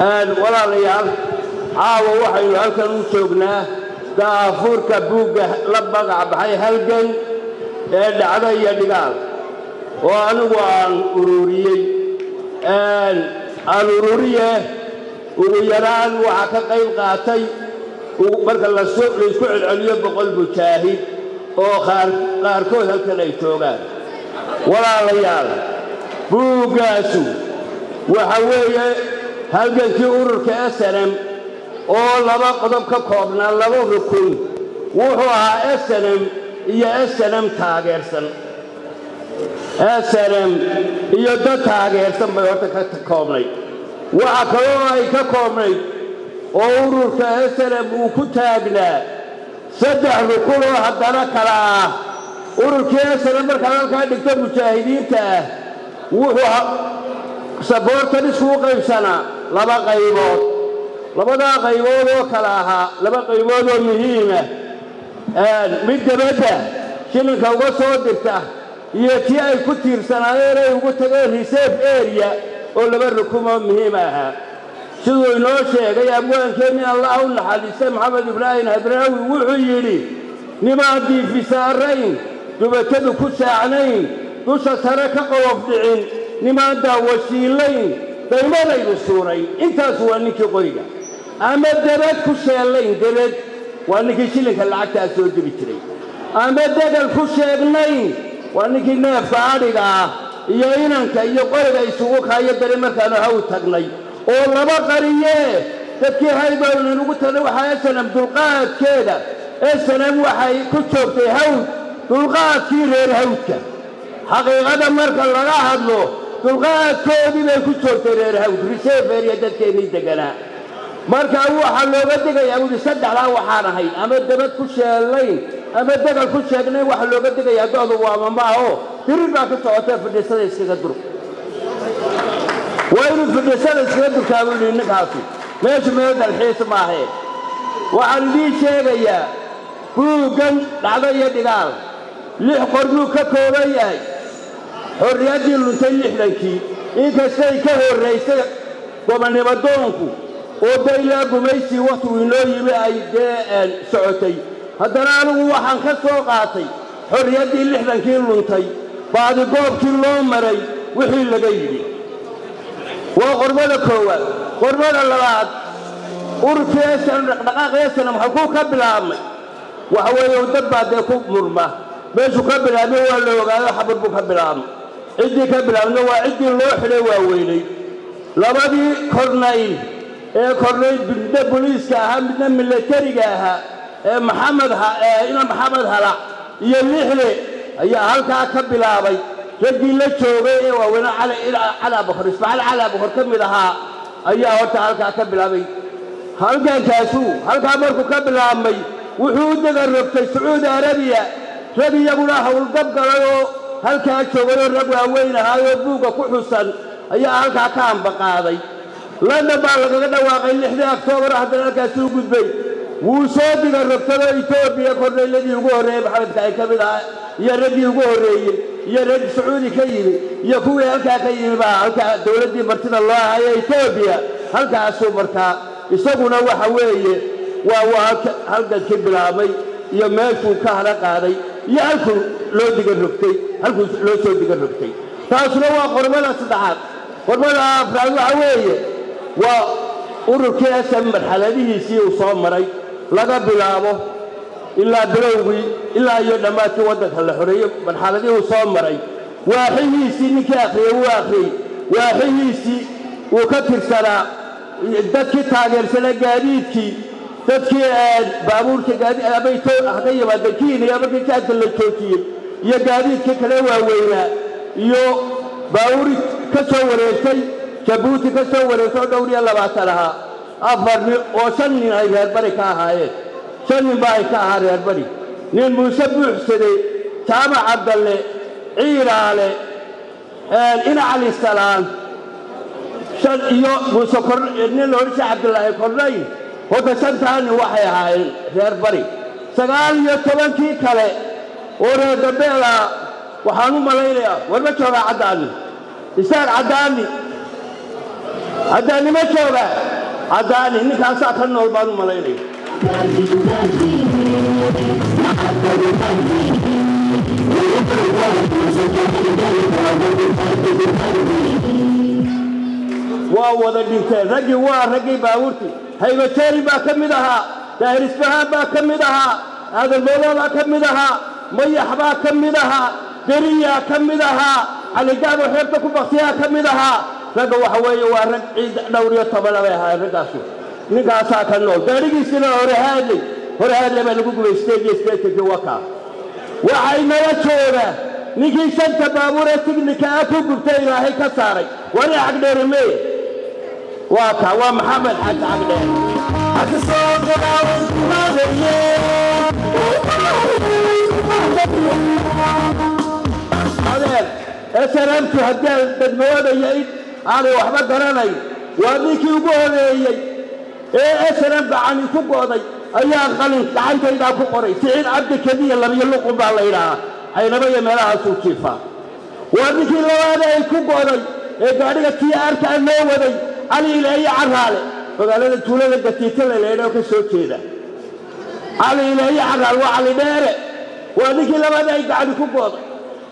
walaalayaal caawa waxaynu halkan u joognaa daafuurka buugga la magac baxay halgan ee dhacda iyo dhigaal. Oo anigu aan ururiyey aan ururiye ugu yaraan waxaa ka qayb qaatay marka laysku celceliyo boqol mujaahid oo qaarkood halkan ay joogaan walaalayaal buuggaasu waxa weeye halgankii ururka snm oo laba qodob ka koobnaa laba rukun wuxuu ahaa snm iyo snm taageersan. Snm iyo dad taageersan bay horta ka koobnay. Waxa kaloo ay ka koobnayd oo ururka snm uu ku taagnaa saddex rukun oo haddana kala ah. Ururkii snm markaad halkaa dhigto mujaahidiinta ah wuxuu saboortanisku u qaybsanaa laba qaybood. Labadaa qaybood oo kale ahaa laba qaybood oo muhiima mid dabadda shilinka uga soo dirta iyo tii ay ku tiirsanaayeen ay ugu tageen reserve area oo laba rukumoo muhiim ahaa. Siduu inoo sheegay abwaankeenni allah u naxariistay maxamed ibraahim hadraawi wuxuu yidhi nimaan diifisaarayn dubatadu ku saacnayn dusha sare ka qolof dhicin nimaan daymadaydu suuray. Intaas waa ninkii qoriga. Ama debad ku sheellayn debad waa ninkii shilinka lacagtaa soo diri jiray. Ama degal ku sheegnayn waa ninkii neefka adhiga ah iyo inanka iyo qoriga isugu kaayo dare markaanu haw tagnay. Oo laba qariyee dadkii haybownan ugu tagnay waxaa esanam dulqaadkeeda. Esanam waxay ku joogtay hawd dulqaadkii reer hawdka. Xaqiiqada marka laga hadlo dulqaadkoodii bay ku joogtay reer hawd riseeferiya dadkeennii deganaa marka waxaa looga digayaa buuhi saddexdaa waxaan ahayn ama dabad ku sheellayn ama degal ku sheegnayn waxaa looga digayaa do'du waama maaho dirir baa ka socotee fidhisada iskaga dur. Waa inuu fidhisada iskaga durkaa buu yidhi ninkaasu meeshu meel dalxiis maahee waxaan idiin sheegayaa buuggan dhacdo iyo dhigaal. Lix qor buu ka kooban yahay xorriyaddii luntay lixdankii inkastay ka horraysay gobonnimo doonku oo daylaa gumaysii wakhtigu inoo yimi ay dee socotay. Haddana anigu waxaan ka soo qaatay xorriyaddii lixdankii luntay baadigoobkii loo maray wixii laga yidhi. Waa qormada koowaad. Qormada labaad dhaqdhaqaaqa esanam halkuu ka bilaabmay? Waxa weeye dad baa dee ku murma. Meeshuu ka bilaabmay waa la ogaado xabad buu ka bilaabmay ciddii ka bilaabna waa ciddii loo xidhay waa weynay labadii kornayl ee kornayl midna boliiska ahaa midna milatariga ahaa ee maxamed ina maxamed halac iyo lixle ayaa halkaa ka bilaabay. Raggii la joogay ee waaweyne cali abukor ismaaciil cali abukor ka mid ahaa ayaa horta halkaa ka bilaabay. Halgankaasuu halkaa markuu ka bilaabmay wuxuu u degan rogtay sacuudi arabiya rag iyaguna howlgab galay oo halkaa joogayoo rag waaweyn ahaayoo buugga ku xusan ayaa halkaa ka ambaqaaday london baa lagaga dhawaaqay lixdii oktoobar haddana halkaasi u gudbay. Wuu soo diga rogtadoo etoobiya kornayladii ugu horreeyey maxamedka ay ka mid ahaa iyo raggii ugu horreeyey iyo rag sacuudi ka yimi iyo kuwii halkaa ka yimi baa halkaa dowladdii martida loo ahayo etoobiya halkaasuu markaa isaguna waxa weeye waa waa halgankii bilaabmay iyo meeshuu ka hala qaaday iyo halkuu loo diga rogtay halkuu loo soo diga rogtay taasuna waa qormada saddexaad qormada afraad waxa weeye waa ururkii asam marxaladihiisii uu soo maray laga bilaabo ilaa bilowgii ilaa iyo dhammaadkii waddanka la xoreeyey marxaladii uu soo maray waaxihiisii ninkii akhriyey wuu akhriyey waaxihiisii wuu ka tirsanaa dadkii taageersanaa gaadiidkii dadkii baabuurka gaadihaga yimaada kiiniya markii jaadka la joojiyey iyo gaadiidkii kale waaweynaa iyo baabuuri ka soo wareegtay jabuuti ka soo wareegtay oo dhowr iyo labaatan ahaa. Afar nin oo shan nin ay reerbari ka ahaayeen. Shan nin ba ay ka ahaa reerbari nin muuse buuxsade jaamac cabdalle ciiraale ina cali salaan shan iyo muuse nin la odhan kornayn nin waxay ahaayeen reer bari. Sagaal iyo tobankii kale oo reer dambeela waxaan u malaynayaa warma joogaa caddaani. Isaaq caddaani. Caddaani ma jooga. Caddaani ninkaasaa ka nool baan u malaynaya waa wada dhinteen raggii waa raggii baabuurtii haybateeri baa ka mid ahaa daahir isbahaan baa ka mid ahaa aadanmoola baa ka mid ahaa mayax baa ka mid ahaa beriyaa ka mid ahaa caligaabo xeebta ku baktiyaa ka mid ahaa ragga waxa weeye waa rag ciid dhowr iyo tobana bay ahaayeen raggaasu. Ninkaasaa ka nool. Gaadhigiisina horehaadley horehaadle baa lagu gubay sideetankii wakaa waxay nala joogaa ninkii shanta baabuur ee tignika ah ku gubtay ilaahay ka saaray. Waa nin horeeyey ee esanam gacani ku go'day ayaa qalin gacantaydaa ku qoray. Siciid cabdi kadiya labiyo luqun baa la yidhaahaa caynaba iyo meelahaasuu jiifaa. Waa ninkii labaada ay ku go'day ee gaadhiga tii arkaa loo waday cali ilaayo carraale magaalada tuulada gatiita la leedhao ka soo jeeda. Cali carraale waa cali waa ninkii labaada ay gacani ku go'day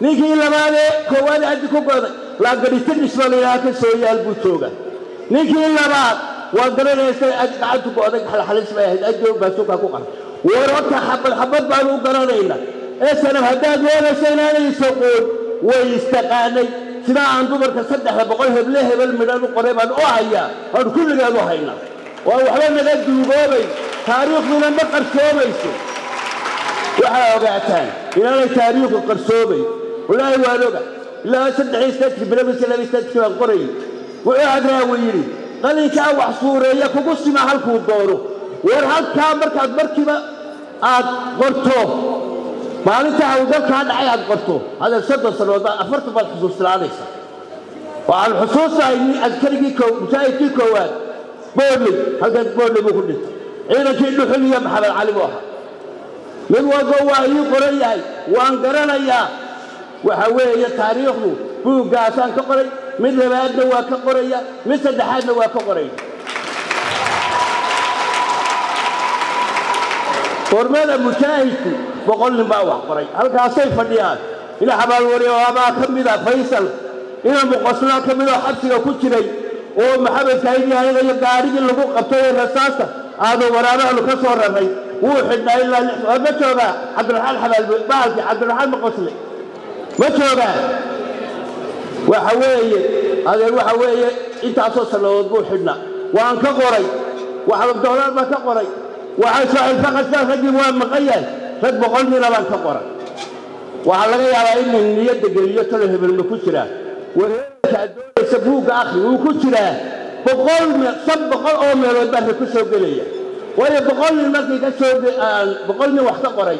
ninkii labaadee koowaad addi ku go'day laagadhitadhis baa ka soo yaal buu jooga ninkii labaad waa garanaysa gacantu go'day xalxalis bay ahayd addow baa sukaa ku qaray. Wararka xabad xabad baanu u garanaynaa. Esanam haddaad doonaysa inaanay soqoon way istaqaanay sidaa aan dumarka saddexda boqol heble hebel midhan u qoray baan u hayaa aan kulligeed u haynaa. Waa waxba naga duugoobay taariikhduna ma qarsoomayso waxaa ogaataan inaanay taariikhdu qarsoomayn wallaahi waan oga ilaa saddex istaadki bilabis laba istaadki baan qorayay wuxuu hadraawi yidhi qalinkaa wax suureeya kugu sima halkuu doono war halkaa markaad markiiba aad qorto maalintaa hawlgalkaa dhacay aad qorto hadal soddon sannood afartan baad xusuuslaanaysa waxaan xusuustahay askarigii musaahidkii koowaad boodley halkaas boodley buu ku dhintay. Ciidankii dhuxul iyo maxamed cali buu ahaa. Mid walba waa ii qoran yahay waan garanayaa. Waxa weeye taariikhdu buuggaasaan ka qoray mid labaadna waa ka qoraya mid saddexaadna waa ka qoraya. Qormada mujaahidku boqol nin baa wax qoray. Halkaasay fadhiyaan. Ina xabaalwaryaabaa ka mida faysal. Ina muqoslaa ka midoo xabsiga ku jiray. Oo maxamed saahid yaanigayo gaadhigii lagu qabtay rasaasta aadu waraabahanu ka soo raray wuu xidhnaa ilaa ma joogaa cabdiraxmaan xabaal baalki cabdiraxmaan muqosle ma joogaa. Waxa weeye adeer waxa weeye intaasoo sannadood buu xidhnaa. Waan ka qoray. Waxdoolaan baan ka qoray. Waxaa saaxilfaqastaa raggii waa maqan yahay rag boqol nina baan ka qoray waxaa laga yaabaa in nin niyadda geliyo hebelma ku jiraa wareerka doonaysa buugga akhri wuu ku jiraa. Boqol shan boqol oo meelood baa ku soo gelaya. Waayo boqol nin markii ka soo boqol nin wax ka qoray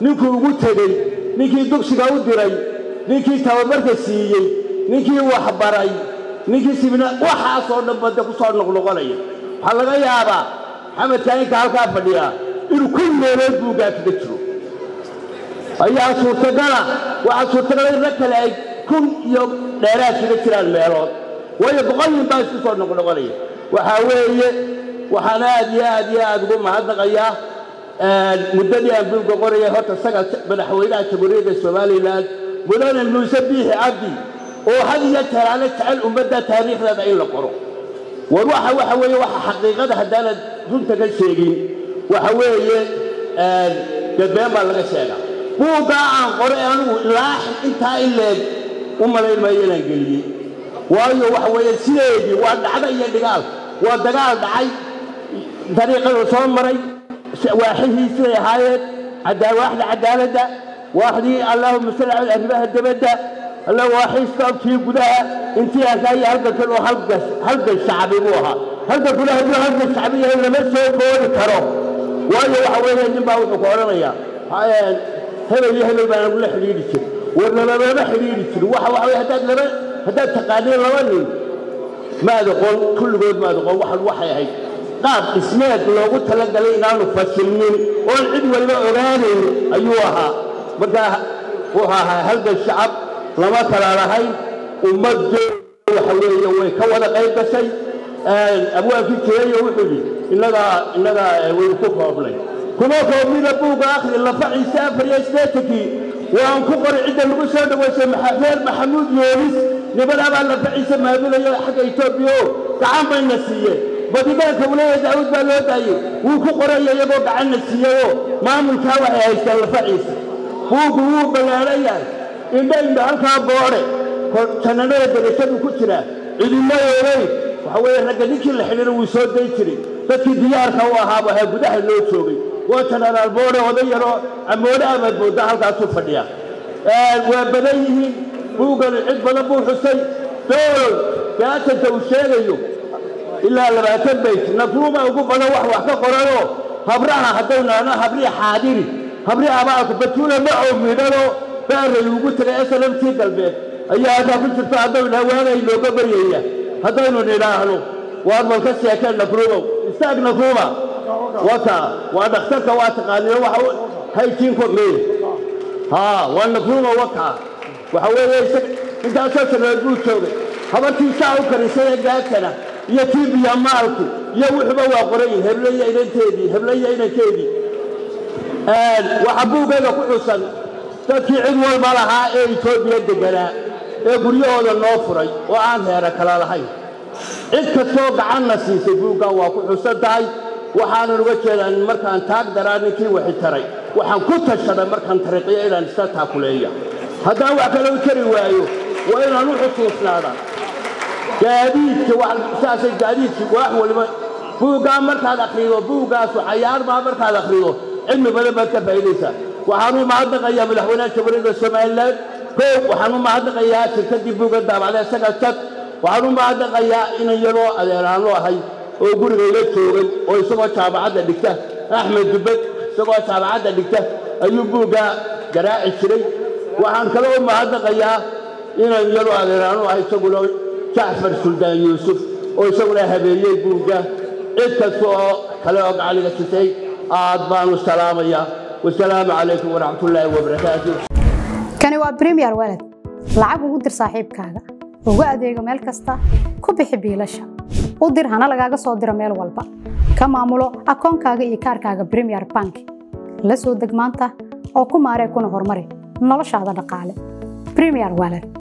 ninkuu ugu tegey ninkii dugsiga u diray ninkii tababarka siiyey ninkii waxbaray ninkii sibna waxaasoo dhan badda ku soo noqnoqonaya. Waxaa laga yaabaa maxamed kaainka halkaa fadhiyaa inuu kun meelood buuggaa kaga jiro ayaa suurtagala waxaa suurtagala in rag kale ay kun iyo dheeraad kaga jiraan meelood. Waayo boqol nin baa isku soo noqnoqonaya waxaa weeye waxaan aad iyo aad iyo aad ugu mahadnaqayaa muddadii aan buugga qorayay horta saga madaxweynaha jamhuuriyadda somalilan mudane muuse biixi cabdi oo had iyo teraale jecel ummadda taariikhdeeda in la qoro. War waxa waxa weeye waxa xaqiiqada haddaanad runta ka sheegin. Waxa weeye dadbeen baa laga sheegaa buuggaa aan qoray anigu ilaa intaa in leeg u malayn maayo inaan geliyey. Waayo waxa weeye sideedii waa dhacdo iyo dhigaal waa dagaal dhacay dariiqadu soo maray waaxihii siday ahaayeen waaxda cadaaladda waaxdii allaahuma salli cala arrimaha debadda alla waaxiistaabkii gudaha intiyaankaa iyo halgankan oo halgan shacbi buu ahaa. Halgankuna hadduu halgan shacbi yahay lama soo koodi karo. Waayo waxa weeye nin baa wuxuu ka odhanayaa hebel iyo hebel baa nagula xidhiidhi jir war nabamama xidhiidhi jirin waxa waxa weye haddaad laba haddaad taqaaniin laba nin maad oqon kulligood maad oqon waxan waxay ahayd. Qaab dhismeed loogu talagalay inaanu fasilmin oon cid waliba ogaanayn ayuu ahaa. Markaa wuxuu ahaa halgan shacab lama kala lahayn ummaddo waxa weeye way ka wada qayb gashay. Abwaankii jireeyo wuxuu yidhi innagaa innagaa waynu ku koobnay kuma koobnina buugga akhri lafaciisa afar iyo siddeetankii waan ku qoray cidda lagu soo dhowaysay reer maxamuud yoonis nimanabaa lafaciisa maamulayo xagga etoobiya gacan bayna siiyeen badigaanka wulaya daawud baa loo daayey wuu ku qoraya iyagoo gacanna siiyeyoo maamulkaa waxay haystaan lafaciisa buuggu wuu ballaaran yahay indho halkaa boodhe. Jannanada degashadu ku jiraa cidinma oogay waxa weeye ragga ninkii la xidhina wuu soo day jiray. Dadkii diyaarka u ahaaba ahaa gudaha loo joogay waa janaraal boodhe oday yaroo amoodhe amaad moodda halkaasuu fadhiya. Waa badan yihiin buuggan cid badan buu xusay. Doolow gaasanta uu sheegayo. Ilaa labaatan bayt nafruuma ugu badan wax wax ka qoranoo habraha haddaynu nahno habrii xaadiri habrii abaalku batuula macow midhano baaray ugu tegay esalamtii galbeed ayaa halkaa ku jirto haddaynu naha waagay looga baryaya. Haddaynu nidhaahno waar bal ka sheekeen nafruumow istaag nafruuma waka waa dhakhtarka waa taqaaniino waxa hayjiinko mee haa waa nafruuma waka waxa weeye intaasoo sanadood buu joogay habartii saa u karisay ee gaajana iyo tii biyamaalku iyo wuxuuba waa qorayin heblaya inanteedii heblaya inankeedii waxaa buuggeeda ku xusan dadkii cid walba lahaa ee etoobiya degganaa ee guryahooda noo furay oo aan heera kala lahayn. Cid kastoo gacanna siisay buuggan waa ku xusan tahay waxaanan uga jeedaa markaan taag daraa ninkii waxi taray. Waxaan ku tashaday markaan tariiqiyo inaan iska taakuleeya. Haddaan wax kale u tari waayo waa inaan u xusuusnaada gaadiidka saasay gaadiidkii wax waliba buuggaa markaad akhrido buuggaasu cayaarmaa markaad akhrido cilmi badan baad ka faa'iidaysaa. Waxaan u mahadnaqayaa madaxweynaha jamhuuriyadda somalilan kow waxaan u mahadnaqayaa shirkaddii buugga daabacda isaga jad waxaan u mahadnaqayaa inan yaroo adeeraanlo ahay oo gurigayla joogay oo isagoo jaamacadda dhigta. Axmed dubbed isagoo jaamacadda dhigta ayuu buugga garaaci jiray. Waxaan kale u mahadnaqayaa inan yaroo adeeraanlo ahay isaguna jacfar suldaan yuusuf oo isaguna habeeyey buugga. Cid kasta oo kale oo gacaliga sisay aad baanu salaamayaa. Wasalaamu calaykum waraxmatullaahi wabarakaatu kani waa bremiyer walad lacag ugu dir saaxiibkaaga. Ugu adeego meel kasta ku bixi biilasha u dir hana lagaaga soo diro meel walba. Ka maamulo akoonkaaga iyo kaarkaaga bremiyer bank. La soo deg maanta oo ku maaree kuna horumari. Noloshaada dhaqaale. Bremiyer walad